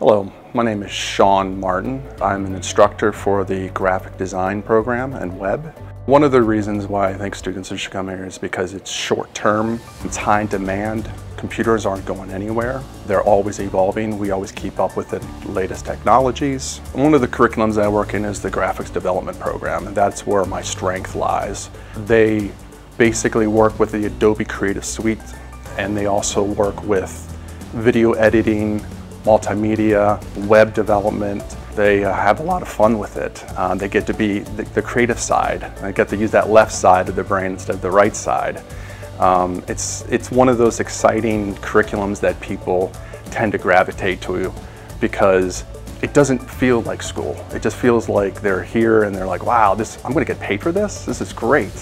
Hello, my name is Shawn Martin. I'm an instructor for the graphic design program and web. One of the reasons why I think students should come here is because it's short term, it's high demand, computers aren't going anywhere. They're always evolving. We always keep up with the latest technologies. One of the curriculums I work in is the graphics development program, and that's where my strength lies. They basically work with the Adobe Creative Suite, and they also work with video editing, multimedia, web development. They uh, have a lot of fun with it. Uh, they get to be the, the, creative side. They get to use that left side of the brain instead of the right side. Um, it's, it's one of those exciting curriculums that people tend to gravitate to because it doesn't feel like school. It just feels like they're here and they're like, wow, this, I'm gonna get paid for this? This is great.